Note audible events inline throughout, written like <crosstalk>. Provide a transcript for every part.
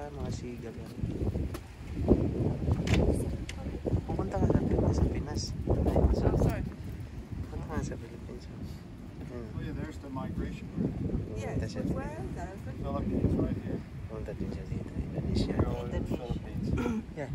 Sigal yan. Pupunta ka sa Pinas. Sa Pinas. Oh, sorry. Pupunta ka sa Philippines. Ayun. Oh yeah, there's the migration route. Yes, Pupunta siya. where is that? Philippines right here. Pupunta din siya dito. Indonesia. We're going to the Philippines. <clears throat> Yeah.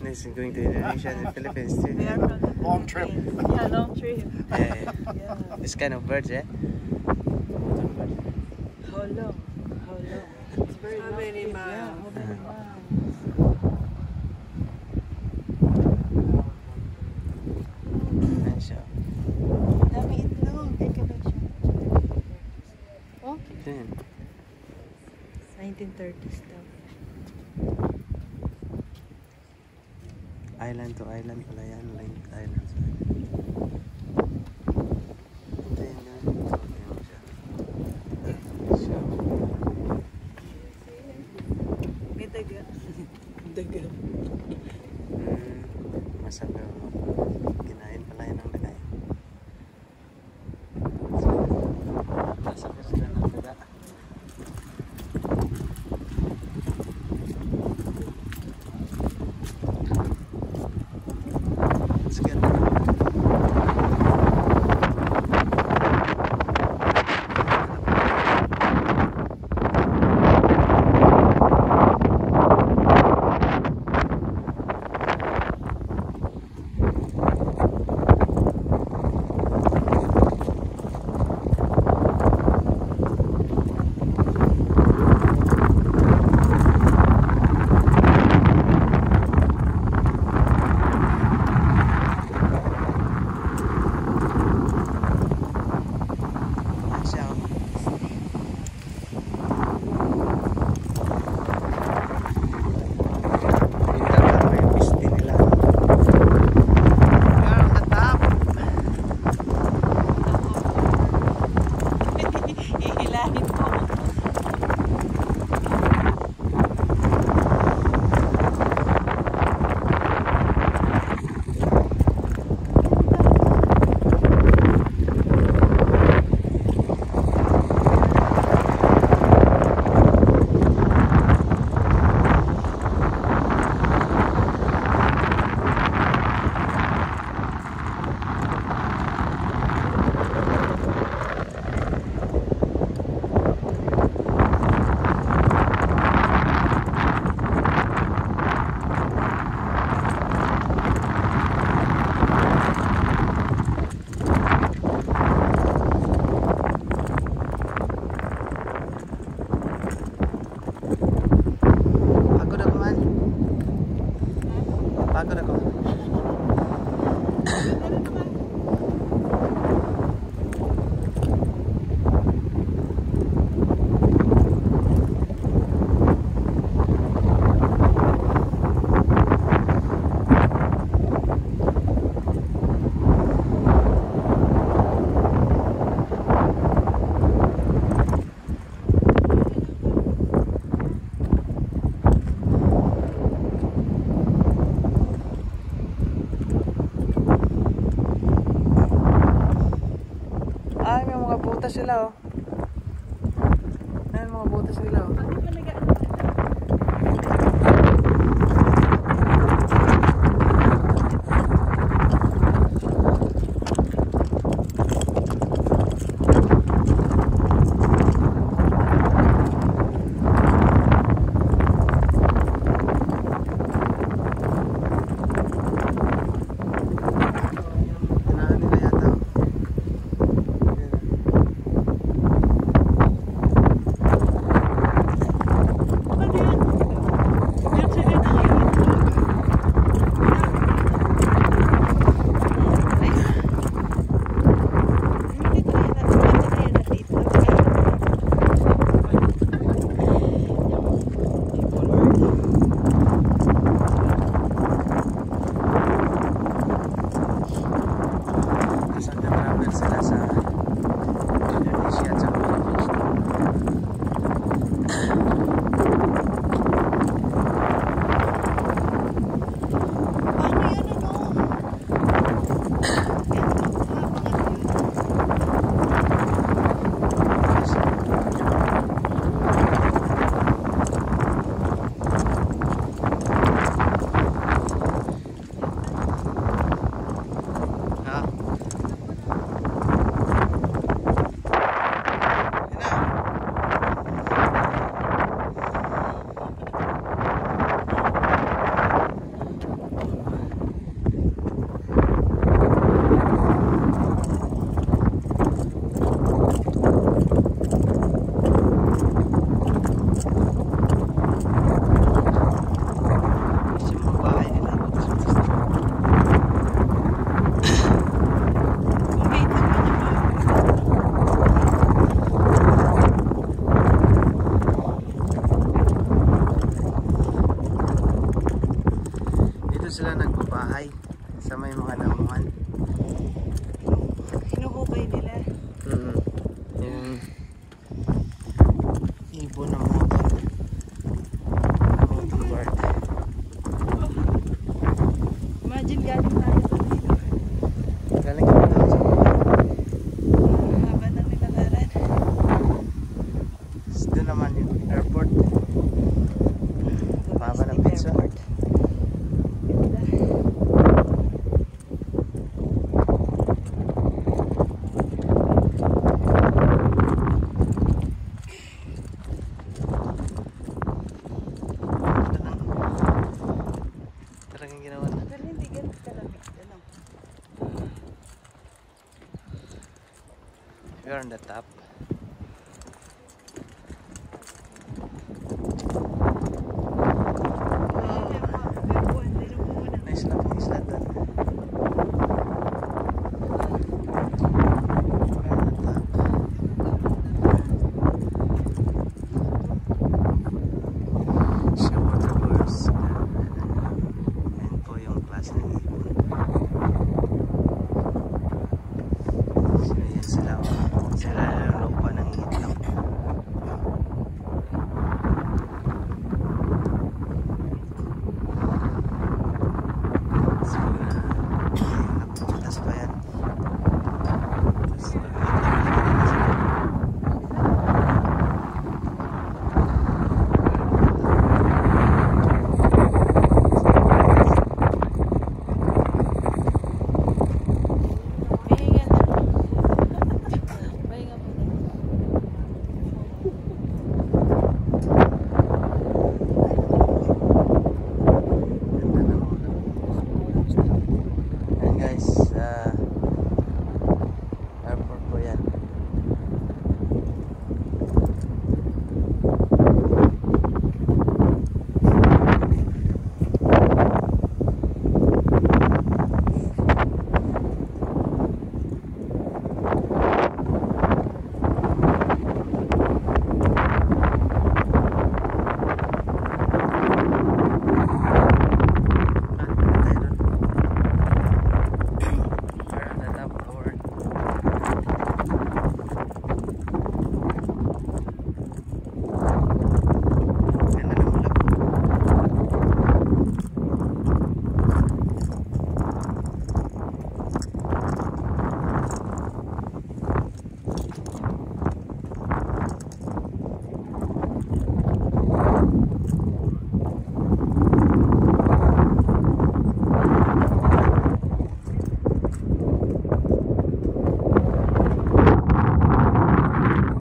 Next, going to Indonesia and the Philippines too. We are from the <laughs> Long trip. Yeah, long trip. Yeah. Yeah. This <laughs> kind of birds, eh? How long? How long? It's very How long many miles? Yeah, Uh-huh. miles? Ayan siya. Dami. Take a picture. Oh, Ayan. 1930s daw. Island to island pala yan. Island to island. Ito yun yan. Ayan siya. Siya. May daga. Daga. Butas sila oh. Ay, mga butas sila oh. Tinahan nila yata. oh. So 三 ibon ng Are on the top.